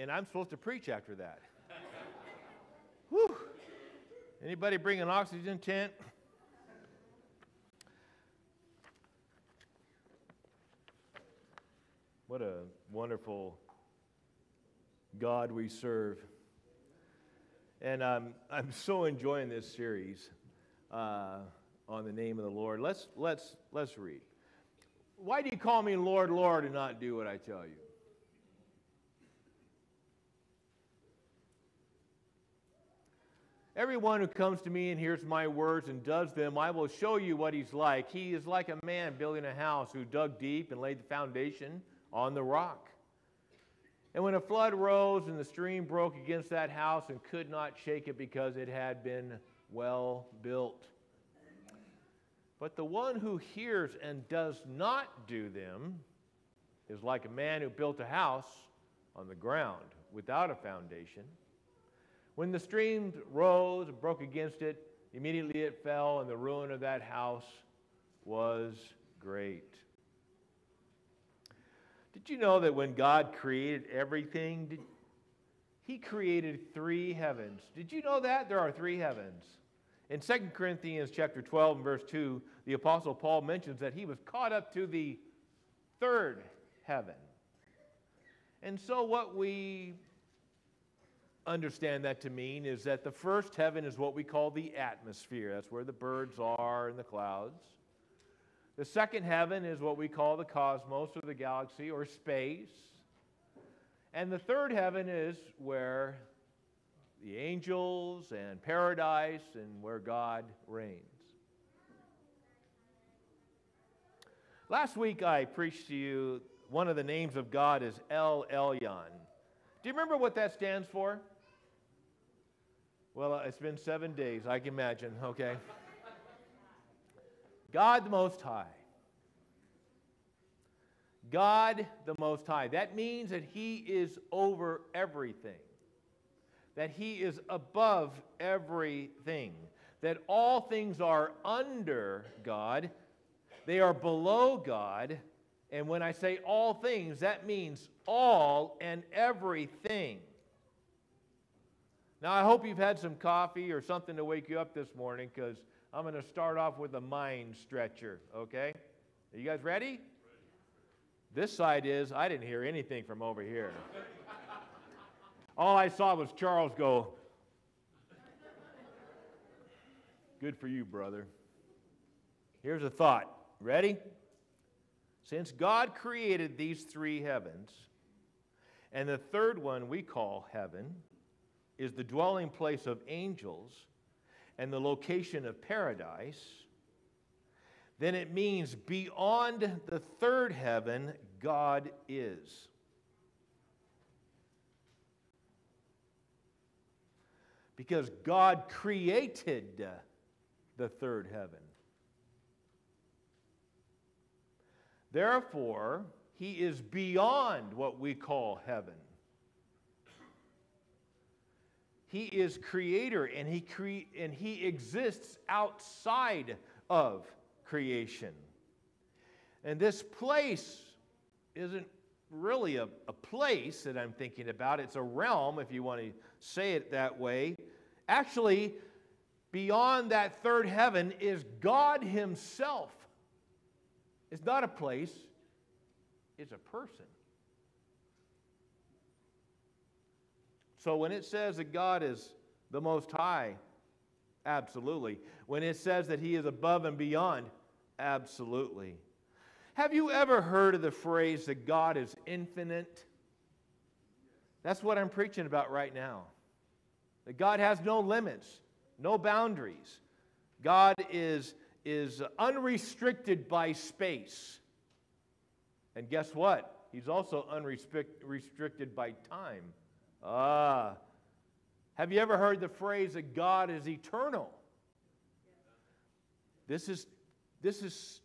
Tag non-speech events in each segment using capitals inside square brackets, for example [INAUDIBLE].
and I'm supposed to preach after that. [LAUGHS] Whew. Anybody bring an oxygen tent? What a wonderful God we serve. And um, I'm so enjoying this series uh, on the name of the Lord. Let's, let's, let's read. Why do you call me Lord, Lord, and not do what I tell you? Everyone who comes to me and hears my words and does them, I will show you what he's like. He is like a man building a house who dug deep and laid the foundation on the rock. And when a flood rose and the stream broke against that house and could not shake it because it had been well built. But the one who hears and does not do them is like a man who built a house on the ground without a foundation. When the stream rose and broke against it, immediately it fell, and the ruin of that house was great. Did you know that when God created everything, did, He created three heavens? Did you know that? There are three heavens. In 2 Corinthians chapter 12 and verse 2, the Apostle Paul mentions that he was caught up to the third heaven. And so, what we understand that to mean is that the first heaven is what we call the atmosphere. That's where the birds are and the clouds. The second heaven is what we call the cosmos or the galaxy or space. And the third heaven is where the angels and paradise and where God reigns. Last week I preached to you one of the names of God is El Elyon. Do you remember what that stands for? Well, uh, it's been seven days, I can imagine, okay? God the Most High. God the Most High. That means that He is over everything, that He is above everything, that all things are under God, they are below God. And when I say all things, that means all and everything. Now, I hope you've had some coffee or something to wake you up this morning because I'm going to start off with a mind stretcher, okay? Are you guys ready? ready? This side is, I didn't hear anything from over here. All I saw was Charles go, Good for you, brother. Here's a thought. Ready? Since God created these three heavens, and the third one we call heaven is the dwelling place of angels, and the location of paradise, then it means beyond the third heaven, God is. Because God created the third heaven. Therefore, he is beyond what we call heaven. He is creator and he, cre- and he exists outside of creation. And this place isn't really a, a place that I'm thinking about, it's a realm, if you want to say it that way. Actually, beyond that third heaven is God Himself. It's not a place, it's a person. So when it says that God is the Most High, absolutely. When it says that He is above and beyond, absolutely. Have you ever heard of the phrase that God is infinite? That's what I'm preaching about right now. That God has no limits, no boundaries. God is, is unrestricted by space. And guess what? He's also unrestricted by time. Ah. Have you ever heard the phrase that God is eternal? This is, this is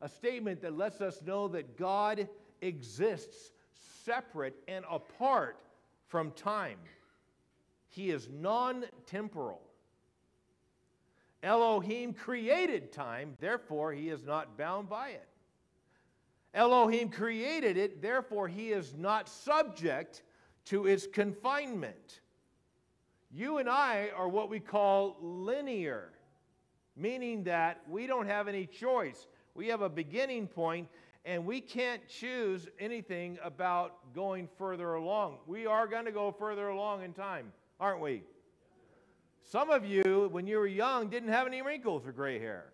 a statement that lets us know that God exists separate and apart from time. He is non temporal. Elohim created time, therefore, he is not bound by it. Elohim created it, therefore, he is not subject to its confinement. You and I are what we call linear, meaning that we don't have any choice. We have a beginning point and we can't choose anything about going further along. We are going to go further along in time, aren't we? Some of you, when you were young, didn't have any wrinkles or gray hair.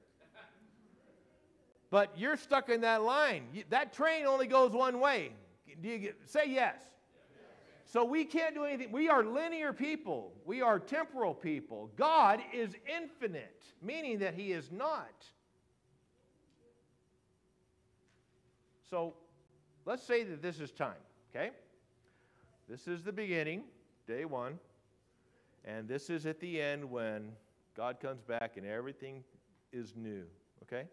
But you're stuck in that line. That train only goes one way. Do you get, say yes? So we can't do anything. We are linear people. We are temporal people. God is infinite, meaning that He is not. So let's say that this is time, okay? This is the beginning, day one, and this is at the end when God comes back and everything is new, okay?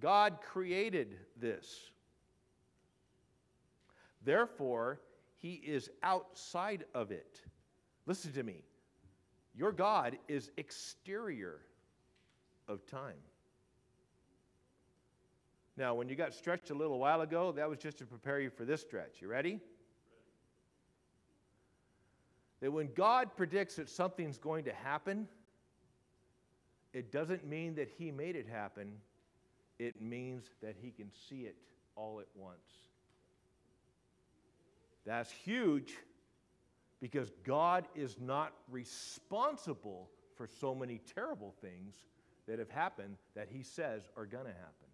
God created this. Therefore, he is outside of it. Listen to me. Your God is exterior of time. Now, when you got stretched a little while ago, that was just to prepare you for this stretch. You ready? That when God predicts that something's going to happen, it doesn't mean that He made it happen, it means that He can see it all at once. That's huge because God is not responsible for so many terrible things that have happened that He says are going to happen.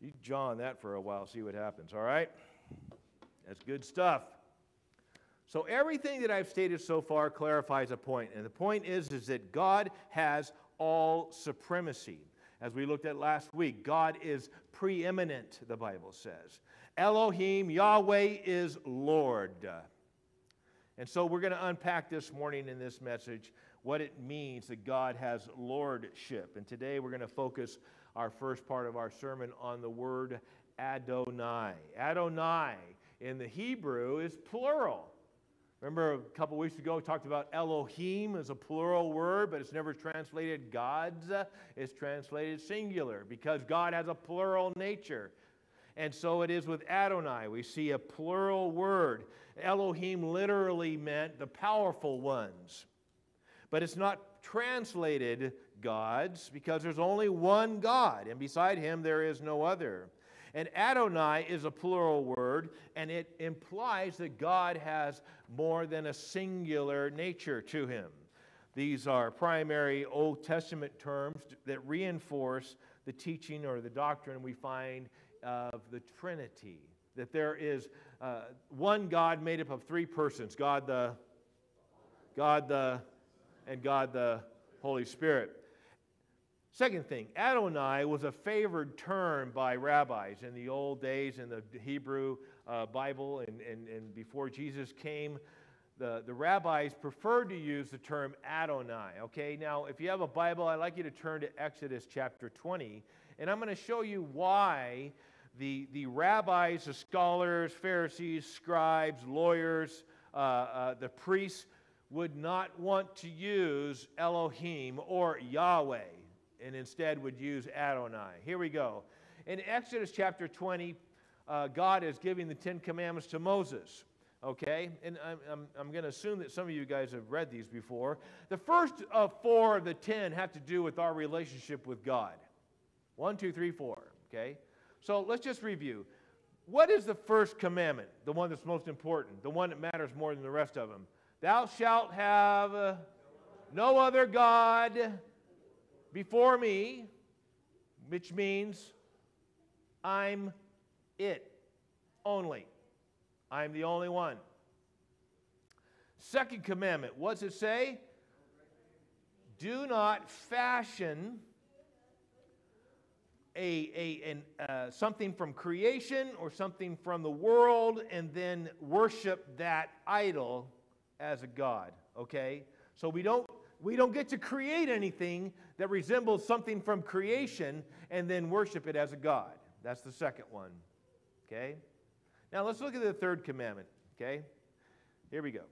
You jaw on that for a while, see what happens, all right? That's good stuff. So everything that I've stated so far clarifies a point, and the point is, is that God has all supremacy. As we looked at last week, God is preeminent, the Bible says. Elohim, Yahweh is Lord. And so we're going to unpack this morning in this message what it means that God has lordship. And today we're going to focus our first part of our sermon on the word Adonai. Adonai in the Hebrew is plural. Remember a couple weeks ago we talked about Elohim as a plural word, but it's never translated gods. It's translated singular because God has a plural nature. And so it is with Adonai. We see a plural word. Elohim literally meant the powerful ones. But it's not translated gods because there's only one God, and beside him there is no other. And Adonai is a plural word, and it implies that God has more than a singular nature to him. These are primary Old Testament terms that reinforce the teaching or the doctrine we find of the Trinity. That there is uh, one God made up of three persons God the, God the, and God the Holy Spirit. Second thing, Adonai was a favored term by rabbis in the old days in the Hebrew uh, Bible and, and, and before Jesus came. The, the rabbis preferred to use the term Adonai. Okay, now if you have a Bible, I'd like you to turn to Exodus chapter 20, and I'm going to show you why the, the rabbis, the scholars, Pharisees, scribes, lawyers, uh, uh, the priests would not want to use Elohim or Yahweh and instead would use Adonai. Here we go. In Exodus chapter 20, uh, God is giving the Ten Commandments to Moses. Okay? And I'm, I'm, I'm going to assume that some of you guys have read these before. The first of four of the ten have to do with our relationship with God. One, two, three, four. Okay? So let's just review. What is the first commandment? The one that's most important, the one that matters more than the rest of them. Thou shalt have uh, no other God before me, which means I'm it only. I'm the only one. Second commandment, what's it say? Do not fashion a, a, an, uh, something from creation or something from the world and then worship that idol as a god. Okay? So we don't we don't get to create anything that resembles something from creation and then worship it as a God. That's the second one. Okay? Now let's look at the third commandment. Okay? Here we go.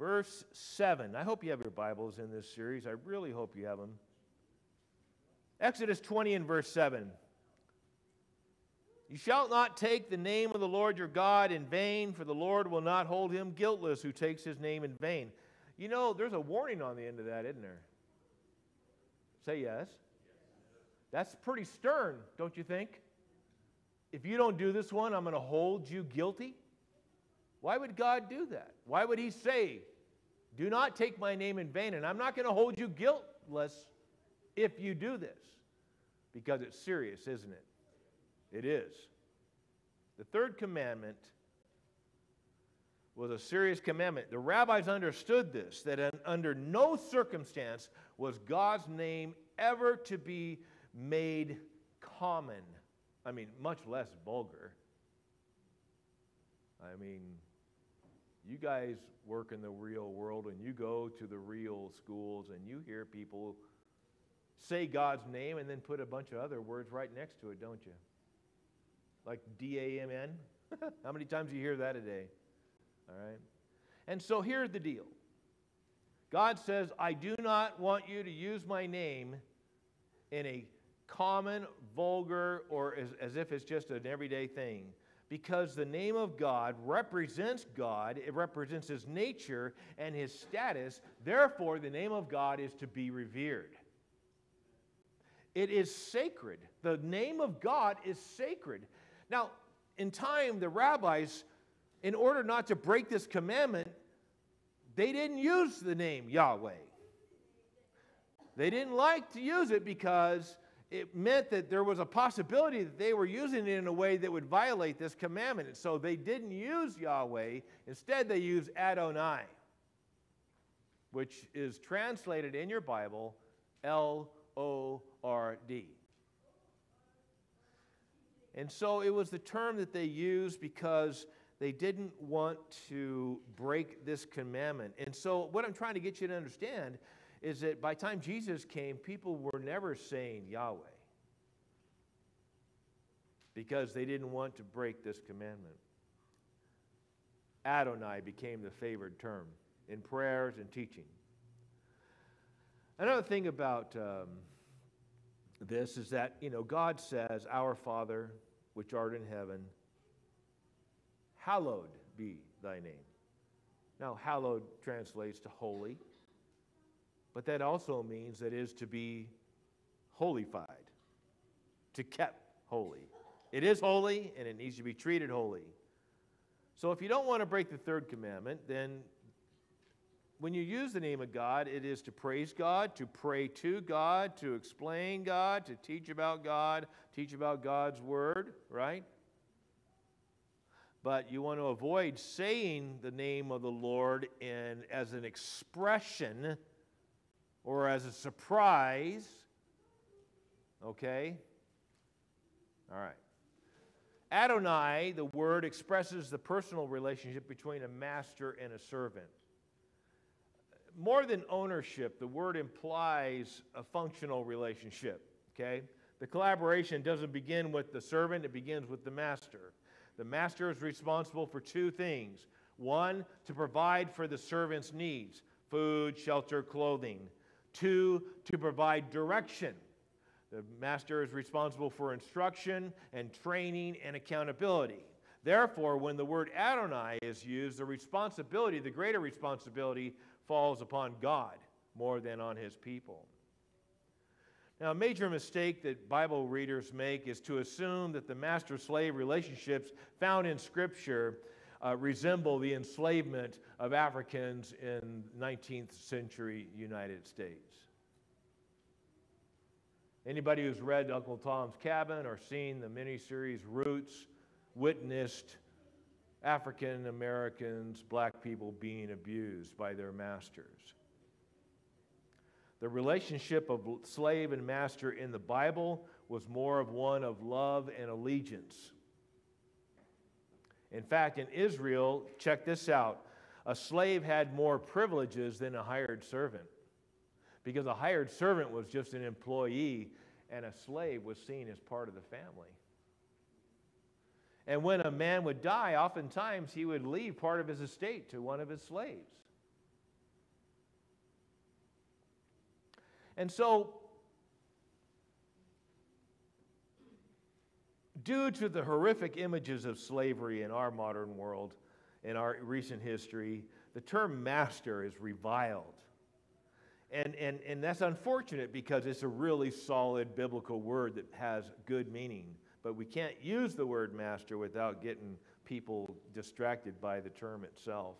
Verse 7. I hope you have your Bibles in this series. I really hope you have them. Exodus 20 and verse 7. You shall not take the name of the Lord your God in vain, for the Lord will not hold him guiltless who takes his name in vain. You know, there's a warning on the end of that, isn't there? Say yes. That's pretty stern, don't you think? If you don't do this one, I'm going to hold you guilty. Why would God do that? Why would He say, Do not take my name in vain, and I'm not going to hold you guiltless if you do this? Because it's serious, isn't it? It is. The third commandment was a serious commandment. The rabbis understood this, that under no circumstance was God's name ever to be made common. I mean, much less vulgar. I mean, you guys work in the real world and you go to the real schools and you hear people say God's name and then put a bunch of other words right next to it, don't you? Like D A M N. [LAUGHS] How many times do you hear that a day? All right? And so here's the deal God says, I do not want you to use my name in a common, vulgar, or as, as if it's just an everyday thing. Because the name of God represents God, it represents his nature and his status. Therefore, the name of God is to be revered. It is sacred. The name of God is sacred. Now, in time, the rabbis in order not to break this commandment, they didn't use the name Yahweh. They didn't like to use it because it meant that there was a possibility that they were using it in a way that would violate this commandment. And so they didn't use Yahweh. Instead, they used Adonai, which is translated in your Bible L O R D. And so it was the term that they used because they didn't want to break this commandment. And so, what I'm trying to get you to understand is that by the time Jesus came, people were never saying Yahweh because they didn't want to break this commandment. Adonai became the favored term in prayers and teaching. Another thing about um, this is that, you know, God says, Our Father, which art in heaven, hallowed be thy name. Now, hallowed translates to holy, but that also means that is to be holified, to kept holy. It is holy and it needs to be treated holy. So if you don't want to break the third commandment, then when you use the name of God, it is to praise God, to pray to God, to explain God, to teach about God, teach about God's word, right? but you want to avoid saying the name of the Lord in, as an expression or as a surprise. Okay? All right. Adonai, the word, expresses the personal relationship between a master and a servant. More than ownership, the word implies a functional relationship. Okay? The collaboration doesn't begin with the servant, it begins with the master. The master is responsible for two things one, to provide for the servant's needs food, shelter, clothing. Two, to provide direction. The master is responsible for instruction and training and accountability. Therefore, when the word Adonai is used, the responsibility, the greater responsibility, falls upon God more than on his people. Now, a major mistake that Bible readers make is to assume that the master slave relationships found in Scripture uh, resemble the enslavement of Africans in 19th century United States. Anybody who's read Uncle Tom's Cabin or seen the miniseries Roots witnessed African Americans, black people being abused by their masters. The relationship of slave and master in the Bible was more of one of love and allegiance. In fact, in Israel, check this out a slave had more privileges than a hired servant because a hired servant was just an employee and a slave was seen as part of the family. And when a man would die, oftentimes he would leave part of his estate to one of his slaves. And so due to the horrific images of slavery in our modern world, in our recent history, the term master is reviled. And, and, and that's unfortunate because it's a really solid biblical word that has good meaning. But we can't use the word master without getting people distracted by the term itself.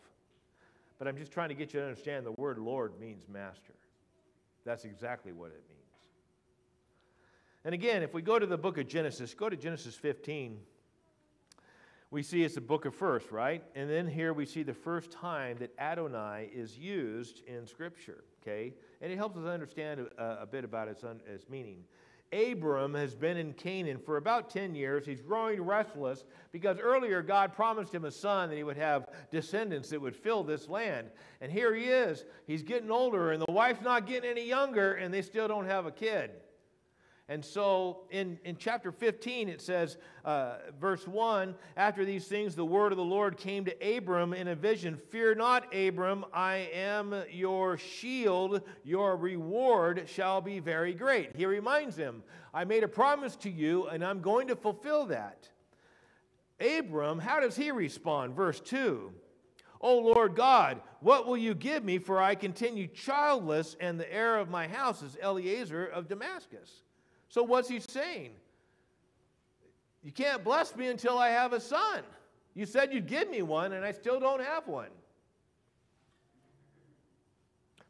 But I'm just trying to get you to understand the word Lord means master. That's exactly what it means. And again, if we go to the book of Genesis, go to Genesis 15, we see it's a book of first, right? And then here we see the first time that Adonai is used in Scripture, okay? And it helps us understand a, a bit about its, un, its meaning. Abram has been in Canaan for about 10 years. He's growing restless because earlier God promised him a son that he would have descendants that would fill this land. And here he is. He's getting older, and the wife's not getting any younger, and they still don't have a kid. And so in, in chapter 15, it says, uh, verse 1 After these things, the word of the Lord came to Abram in a vision Fear not, Abram, I am your shield. Your reward shall be very great. He reminds him, I made a promise to you, and I'm going to fulfill that. Abram, how does he respond? Verse 2 O Lord God, what will you give me? For I continue childless, and the heir of my house is Eliezer of Damascus. So, what's he saying? You can't bless me until I have a son. You said you'd give me one, and I still don't have one.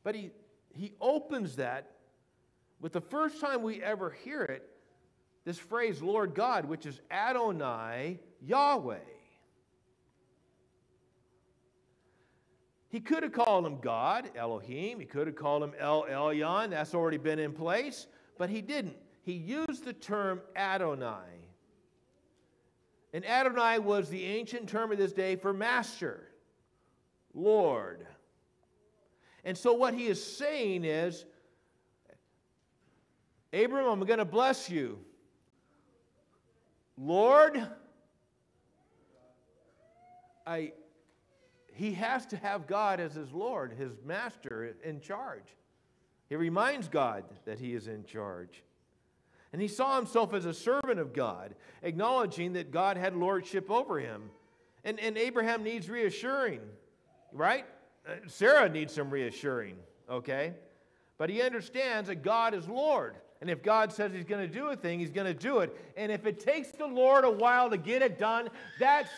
But he, he opens that with the first time we ever hear it, this phrase, Lord God, which is Adonai Yahweh. He could have called him God, Elohim. He could have called him El Elyon. That's already been in place, but he didn't he used the term Adonai. And Adonai was the ancient term of this day for master, Lord. And so what he is saying is, Abram, I'm going to bless you. Lord, I, he has to have God as his Lord, his master in charge. He reminds God that he is in charge. And he saw himself as a servant of God, acknowledging that God had lordship over him. And, and Abraham needs reassuring, right? Uh, Sarah needs some reassuring, okay? But he understands that God is Lord. And if God says he's going to do a thing, he's going to do it. And if it takes the Lord a while to get it done, that's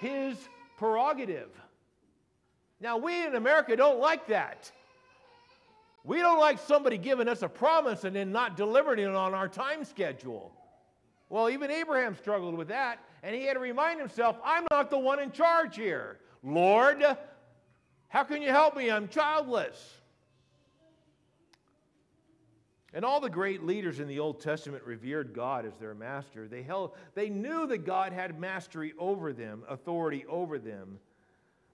his prerogative. Now, we in America don't like that. We don't like somebody giving us a promise and then not delivering it on our time schedule. Well, even Abraham struggled with that, and he had to remind himself, I'm not the one in charge here. Lord, how can you help me? I'm childless. And all the great leaders in the Old Testament revered God as their master. They, held, they knew that God had mastery over them, authority over them.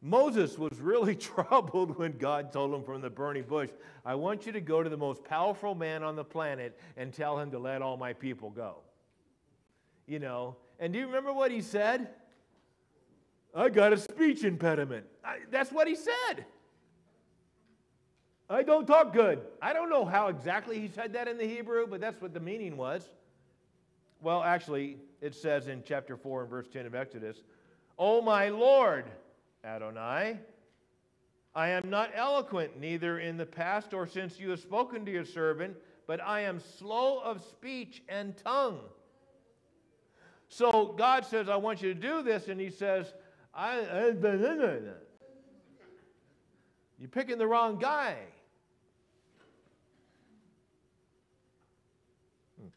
Moses was really [LAUGHS] troubled when God told him from the burning bush, I want you to go to the most powerful man on the planet and tell him to let all my people go. You know, and do you remember what he said? I got a speech impediment. I, that's what he said. I don't talk good. I don't know how exactly he said that in the Hebrew, but that's what the meaning was. Well, actually, it says in chapter 4 and verse 10 of Exodus, Oh my Lord, Adonai. I am not eloquent, neither in the past or since you have spoken to your servant, but I am slow of speech and tongue. So God says, I want you to do this, and He says, I, you're picking the wrong guy. Hmm.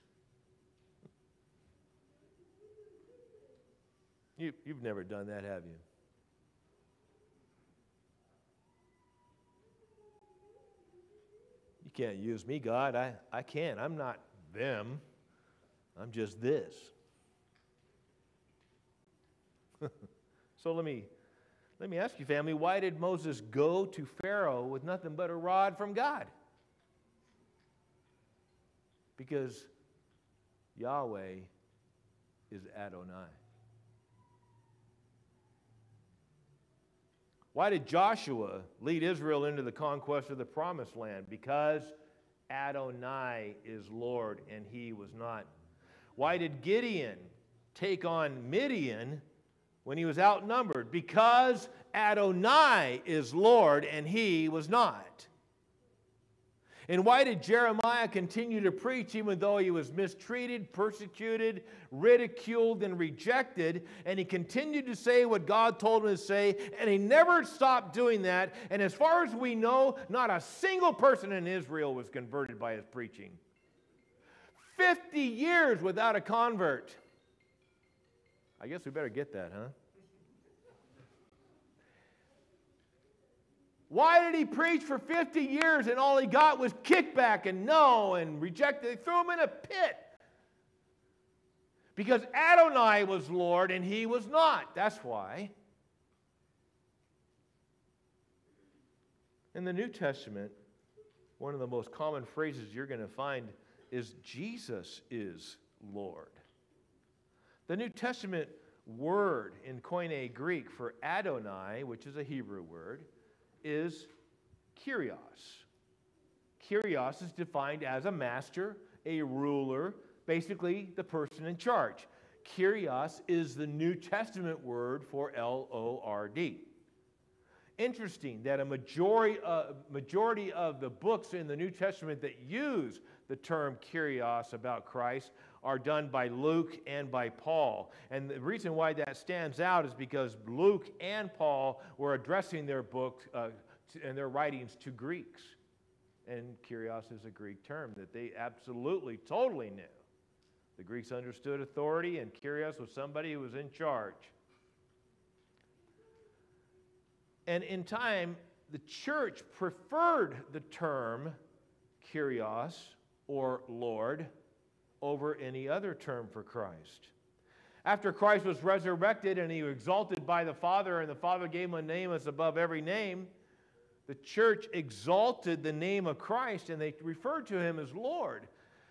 You, you've never done that, have you? Can't use me, God. I, I can't. I'm not them. I'm just this. [LAUGHS] so let me let me ask you, family, why did Moses go to Pharaoh with nothing but a rod from God? Because Yahweh is Adonai. Why did Joshua lead Israel into the conquest of the promised land? Because Adonai is Lord and he was not. Why did Gideon take on Midian when he was outnumbered because Adonai is Lord and he was not. And why did Jeremiah continue to preach even though he was mistreated, persecuted, ridiculed, and rejected? And he continued to say what God told him to say, and he never stopped doing that. And as far as we know, not a single person in Israel was converted by his preaching. 50 years without a convert. I guess we better get that, huh? Why did he preach for 50 years and all he got was kickback and no and rejected? They threw him in a pit. Because Adonai was Lord and he was not. That's why. In the New Testament, one of the most common phrases you're going to find is Jesus is Lord. The New Testament word in Koine Greek for Adonai, which is a Hebrew word, is Kyrios. Kyrios is defined as a master, a ruler, basically the person in charge. Kyrios is the New Testament word for L O R D. Interesting that a majority, uh, majority of the books in the New Testament that use the term Kyrios about Christ are done by Luke and by Paul. And the reason why that stands out is because Luke and Paul were addressing their book uh, and their writings to Greeks. And Kyrios is a Greek term that they absolutely, totally knew. The Greeks understood authority, and Kyrios was somebody who was in charge. And in time, the church preferred the term Kyrios or Lord over any other term for Christ. After Christ was resurrected and he was exalted by the Father, and the Father gave him a name that's above every name, the church exalted the name of Christ and they referred to him as Lord.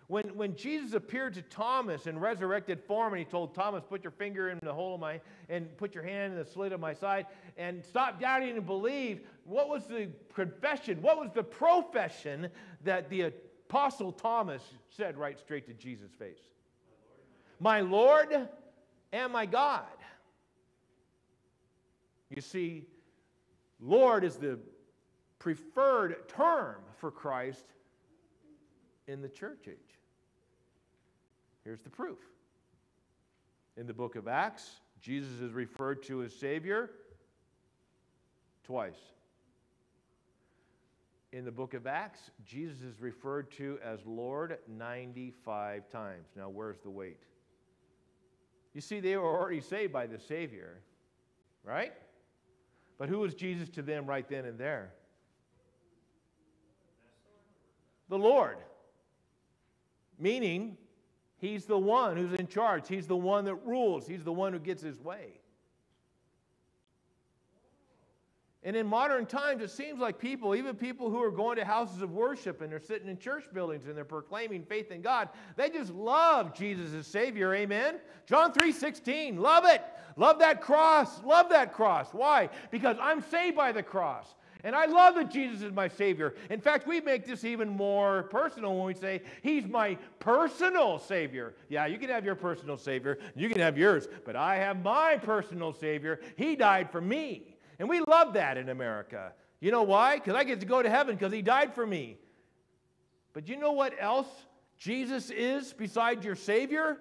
When, when Jesus appeared to Thomas in resurrected form and he told Thomas, Put your finger in the hole of my, and put your hand in the slit of my side, and stop doubting and believe, what was the confession? What was the profession that the Apostle Thomas said right straight to Jesus' face. My Lord and my God. You see, Lord is the preferred term for Christ in the church age. Here's the proof. In the book of Acts, Jesus is referred to as Savior twice in the book of Acts, Jesus is referred to as Lord 95 times. Now, where's the weight? You see, they were already saved by the Savior, right? But who was Jesus to them right then and there? The Lord. Meaning, He's the one who's in charge, He's the one that rules, He's the one who gets His way. And in modern times, it seems like people, even people who are going to houses of worship and they're sitting in church buildings and they're proclaiming faith in God, they just love Jesus as Savior. Amen. John 3 16, love it. Love that cross. Love that cross. Why? Because I'm saved by the cross. And I love that Jesus is my Savior. In fact, we make this even more personal when we say, He's my personal Savior. Yeah, you can have your personal Savior, you can have yours, but I have my personal Savior. He died for me. And we love that in America. You know why? Because I get to go to heaven because he died for me. But you know what else Jesus is besides your Savior?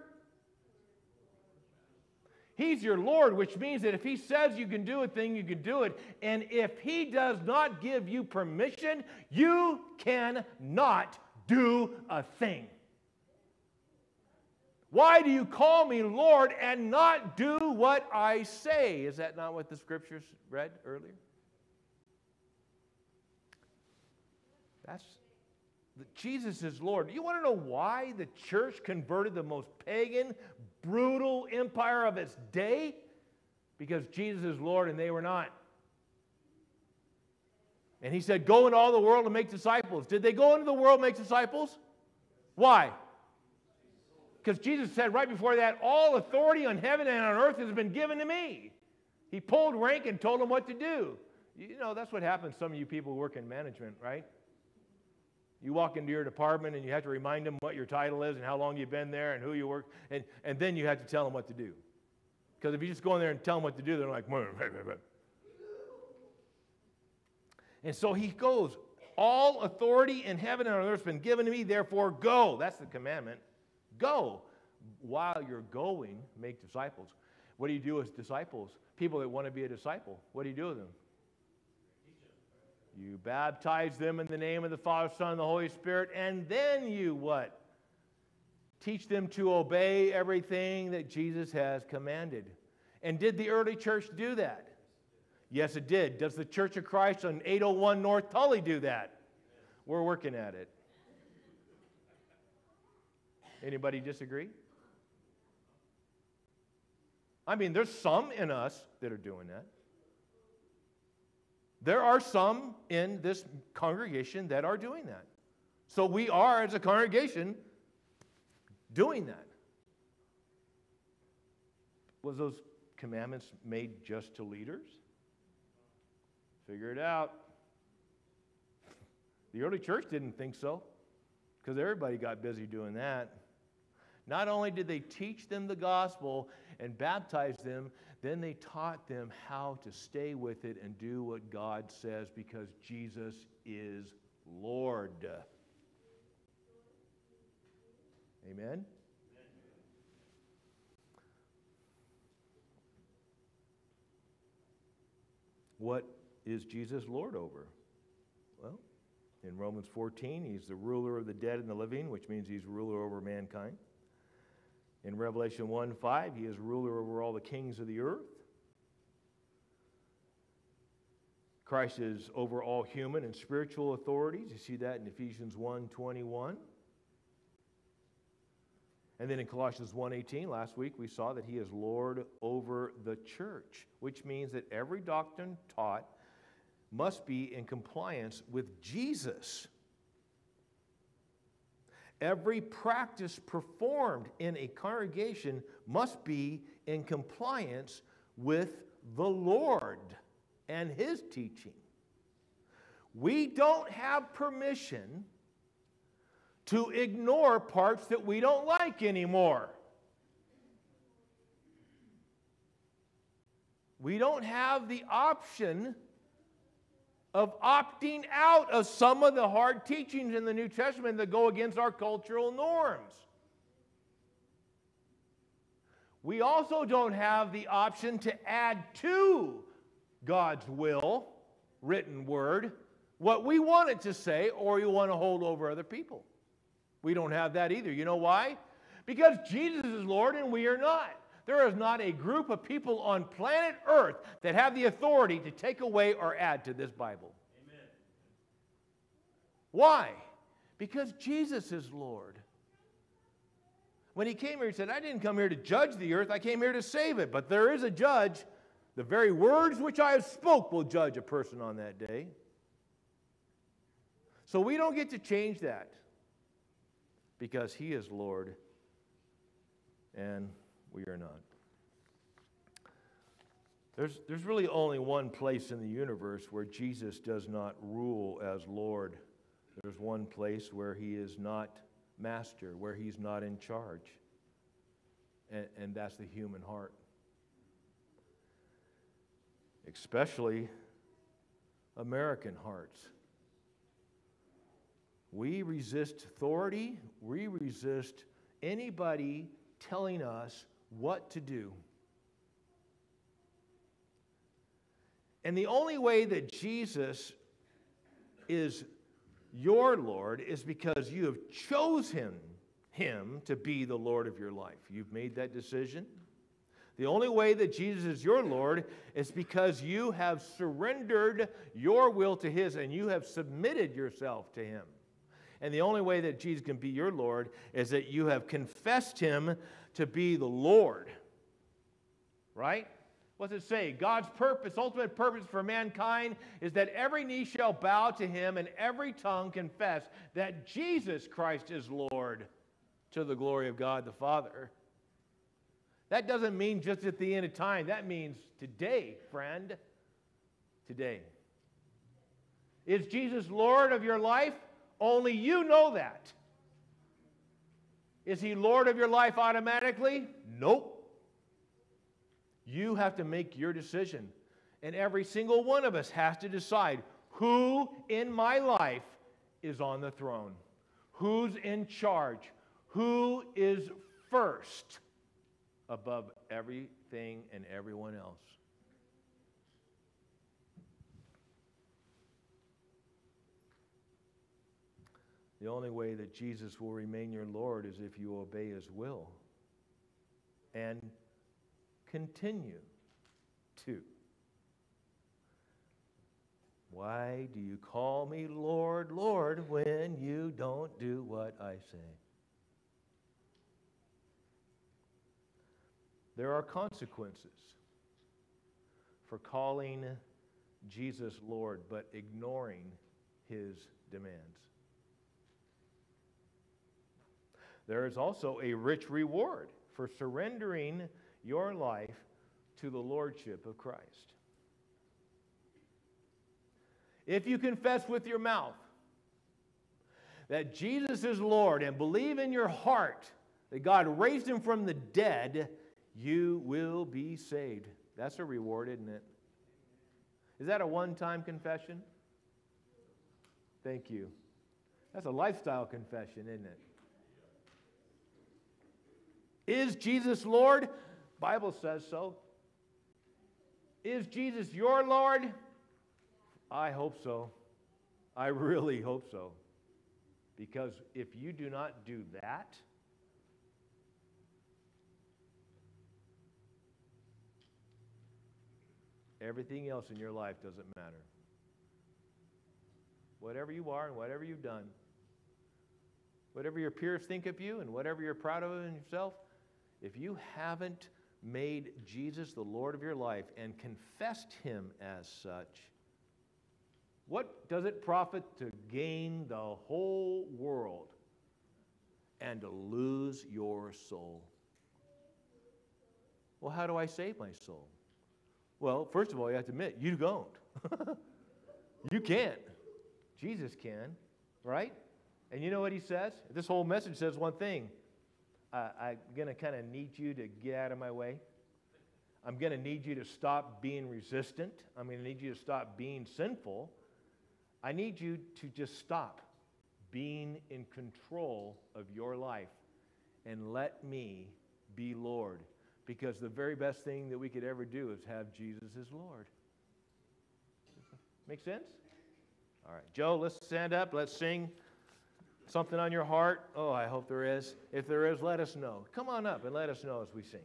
He's your Lord, which means that if He says you can do a thing, you can do it. And if He does not give you permission, you cannot do a thing. Why do you call me Lord and not do what I say? Is that not what the scriptures read earlier? That's Jesus is Lord. You want to know why the church converted the most pagan, brutal empire of its day? Because Jesus is Lord and they were not. And he said, Go into all the world and make disciples. Did they go into the world make disciples? Why? Because Jesus said right before that, all authority on heaven and on earth has been given to me. He pulled rank and told them what to do. You know, that's what happens some of you people work in management, right? You walk into your department and you have to remind them what your title is and how long you've been there and who you work, and, and then you have to tell them what to do. Because if you just go in there and tell them what to do, they're like, and so he goes, All authority in heaven and on earth has been given to me, therefore go. That's the commandment. Go. While you're going, make disciples. What do you do with disciples? People that want to be a disciple. What do you do with them? You baptize them in the name of the Father, Son, and the Holy Spirit, and then you what? Teach them to obey everything that Jesus has commanded. And did the early church do that? Yes, it did. Does the Church of Christ on 801 North Tully do that? We're working at it. Anybody disagree? I mean, there's some in us that are doing that. There are some in this congregation that are doing that. So we are, as a congregation, doing that. Was those commandments made just to leaders? Figure it out. The early church didn't think so because everybody got busy doing that. Not only did they teach them the gospel and baptize them, then they taught them how to stay with it and do what God says because Jesus is Lord. Amen? What is Jesus Lord over? Well, in Romans 14, he's the ruler of the dead and the living, which means he's ruler over mankind. In Revelation 1 5, he is ruler over all the kings of the earth. Christ is over all human and spiritual authorities. You see that in Ephesians 1 21. And then in Colossians 1:18 last week we saw that he is lord over the church, which means that every doctrine taught must be in compliance with Jesus. Every practice performed in a congregation must be in compliance with the Lord and His teaching. We don't have permission to ignore parts that we don't like anymore. We don't have the option of opting out of some of the hard teachings in the New Testament that go against our cultural norms. We also don't have the option to add to God's will, written word, what we want it to say or you want to hold over other people. We don't have that either. You know why? Because Jesus is Lord and we are not. There is not a group of people on planet Earth that have the authority to take away or add to this Bible. Amen. Why? Because Jesus is Lord. When he came here, he said, I didn't come here to judge the earth, I came here to save it. But there is a judge. The very words which I have spoke will judge a person on that day. So we don't get to change that because he is Lord and we are not. There's, there's really only one place in the universe where Jesus does not rule as Lord. There's one place where he is not master, where he's not in charge, and, and that's the human heart. Especially American hearts. We resist authority, we resist anybody telling us what to do. And the only way that Jesus is your Lord is because you have chosen him to be the Lord of your life. You've made that decision. The only way that Jesus is your Lord is because you have surrendered your will to his and you have submitted yourself to him. And the only way that Jesus can be your Lord is that you have confessed him to be the Lord. Right? What's it say? God's purpose, ultimate purpose for mankind is that every knee shall bow to him and every tongue confess that Jesus Christ is Lord to the glory of God the Father. That doesn't mean just at the end of time. That means today, friend. Today. Is Jesus Lord of your life? Only you know that. Is he Lord of your life automatically? Nope. You have to make your decision. And every single one of us has to decide who in my life is on the throne, who's in charge, who is first above everything and everyone else. The only way that Jesus will remain your Lord is if you obey his will and continue to. Why do you call me Lord, Lord, when you don't do what I say? There are consequences for calling Jesus Lord but ignoring his demands. There is also a rich reward for surrendering your life to the Lordship of Christ. If you confess with your mouth that Jesus is Lord and believe in your heart that God raised him from the dead, you will be saved. That's a reward, isn't it? Is that a one time confession? Thank you. That's a lifestyle confession, isn't it? Is Jesus Lord? Bible says so. Is Jesus your Lord? I hope so. I really hope so. Because if you do not do that, everything else in your life doesn't matter. Whatever you are and whatever you've done, whatever your peers think of you and whatever you're proud of in yourself, if you haven't made Jesus the Lord of your life and confessed him as such, what does it profit to gain the whole world and to lose your soul? Well, how do I save my soul? Well, first of all, you have to admit, you don't. [LAUGHS] you can't. Jesus can, right? And you know what he says? This whole message says one thing uh, I'm going to kind of need you to get out of my way. I'm going to need you to stop being resistant. I'm going to need you to stop being sinful. I need you to just stop being in control of your life and let me be Lord. Because the very best thing that we could ever do is have Jesus as Lord. [LAUGHS] Make sense? All right, Joe, let's stand up. Let's sing. Something on your heart? Oh, I hope there is. If there is, let us know. Come on up and let us know as we sing.